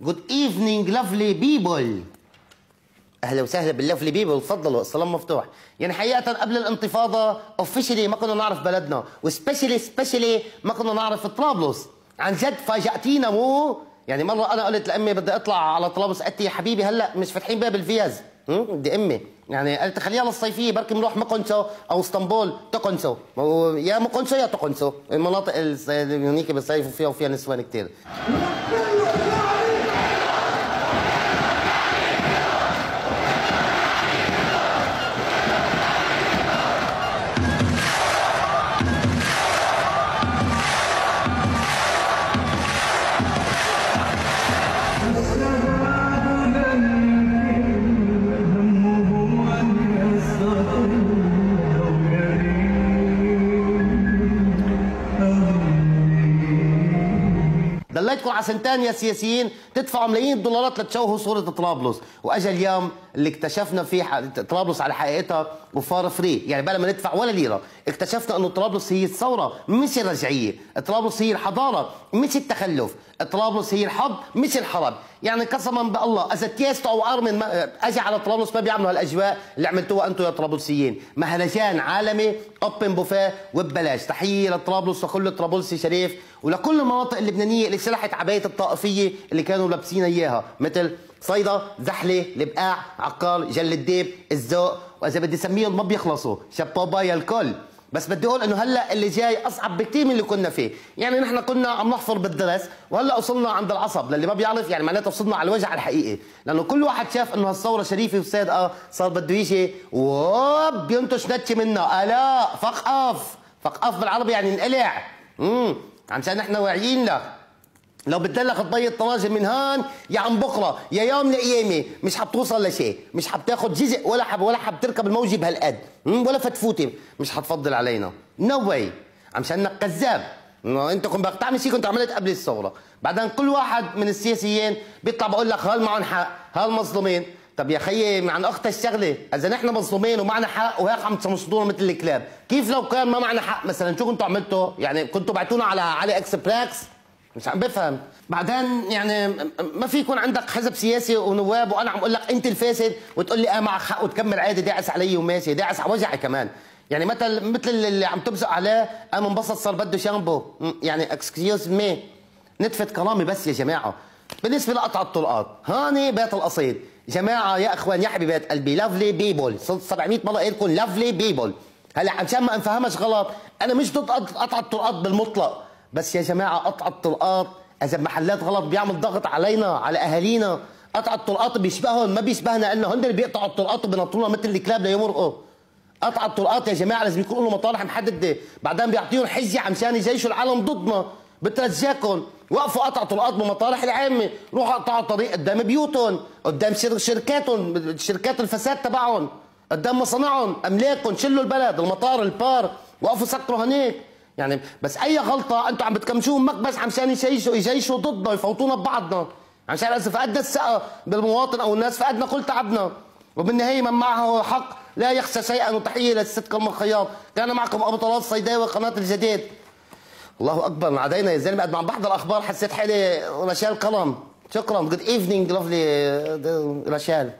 good evening lovely people أهلا وسهلا بال lovely people تفضلوا السلام مفتوح. يعني حقيقه قبل الانتفاضة officially ما كنا نعرف بلدنا و specially specially ما كنا نعرف طرابلس. عن جد فاجأتينا مو؟ يعني مرة أنا قلت لأمي بدي أطلع على طرابلس قالت يا حبيبي هلأ مش فاتحين باب الفياز. بدي أمي. يعني قالت خليها للصيفيه بركي بنروح مقنسو أو اسطنبول تقنسو يا مقنسو يا تقنسو المناطق هنيك بيصيفوا فيها وفيها نسوان كثير ضليتكم على سنتين يا سياسيين تدفعوا ملايين الدولارات لتشوهوا صورة طرابلس. واجى اليوم اللي اكتشفنا فيه طرابلس على حقيقتها و for free. يعني بلا ما ندفع ولا ليرة اكتشفنا إنه طرابلس هي الثورة مش الرجعية. طرابلس هي الحضارة مش التخلف. طرابلس هي الحب مش الحرب. يعني قسما بالله إذا Tiësto أو Armin اجى على طرابلس ما بيعملوا هالأجواء اللي عملتوها أنتم يا طرابلسيين. مهرجان عالمي open buffet وببلاش. تحية لطرابلس وكل طرابلسي شريف ولكل المناطق اللبنانية اللي سلحت عباية الطائفية اللي كانوا لابسينها إياها مثل صيدا زحلة البقاع عقار جل الديب الذوق وإذا بدي أسميهم ما بيخلصوا شابوبا يا الكل. بس بدي أقول إنه هلأ اللي جاي أصعب بكثير من اللي كنا فيه، يعني نحن كنا عم نحفر بالدرس وهلأ وصلنا عند العصب للي ما بيعرف يعني معناته وصلنا على الوجع الحقيقي، لأنه كل واحد شاف إنه هالثورة شريفة وصادقه صار بده يجي ووب بينتش نتشه منها، ألا فقف، fuck off بالعربي يعني انقلع، امم عشان نحن واعيين لك. لو بتدلك تبيض طناجر من هان يا عم بكرة يا يوم لقيامه مش حتوصل لشيء مش حبتاخذ جزء ولا حب ولا حب تركب الموجة بهالقد ولا فتفوته مش حتفضل علينا. no way عشانك كذاب. أنت كنت بدك تعمل شيء كنت عملت قبل الثورة. بعدين كل واحد من السياسيين بيطلع بقول لك هال معهم حق هال مظلومين؟ طب يا خيي عن اختها الشغلة إذا نحن مظلومين ومعنا حق وهيك عم تصمصونا مثل الكلاب. كيف لو كان ما معنا حق مثلا؟ شو كنتوا عملتوا؟ يعني كنتوا بعتونا على AliExpress مش عم بفهم. بعدين يعني ما في يكون عندك حزب سياسي ونواب وأنا عم أقول لك أنت الفاسد وتقول لي آه معك حق وتكمل عادي داعس علي وماشي داعس على وجعي كمان. يعني مثل مثل اللي عم تبزق عليه قام انبسط صار بده شامبو. يعني excuse me نتفت كلامي بس يا جماعة. بالنسبة لقطع الطرقات هاني بيت القصيد جماعة يا إخوان يا حبيبات قلبي lovely people صرت 700 مرة قايل لكم lovely people هلا عشان ما أنفهمش غلط أنا مش ضد قطع الطلقات بالمطلق. بس يا جماعة قطع الطلقات إذا محلات غلط بيعمل ضغط علينا على أهالينا. قطع الطلقات بيشبههم ما بيشبهنا انه هن اللي بيقطعوا الطلقات وبينطرونا مثل الكلاب ليمرقوا قطع الطلقات يا جماعة لازم يكون لهم مطالح محددة. بعدين بيعطيهم حجة عشان يجيشوا العالم ضدنا. بترجاكم وقفوا قطع طرقات بمطارح العامة. روحوا قطعوا طريق قدام بيوتهم قدام شركاتهم شركات الفساد تبعهم قدام مصانعهم أملاكهم شلوا البلد المطار البار. وقفوا سكروا هنيك يعني بس أي غلطة أنتم عم بتكمشوهم مكبس عشان يجيشوا يجيشوا ضدنا يفوتونا ببعضنا. عشان اذا فقدنا الثقة بالمواطن أو الناس فقدنا كل تعبنا. وبالنهاية من معه حق لا يخشى شيئا وتحية للست كرم الخياط كان معكم أبو طلال الصيداوي قناة الجديد. الله أكبر عدينا يا زلمة. قد ما عم بحضر أخبار حسيت حالي رشال كرم شكرا. good evening lovely رشال.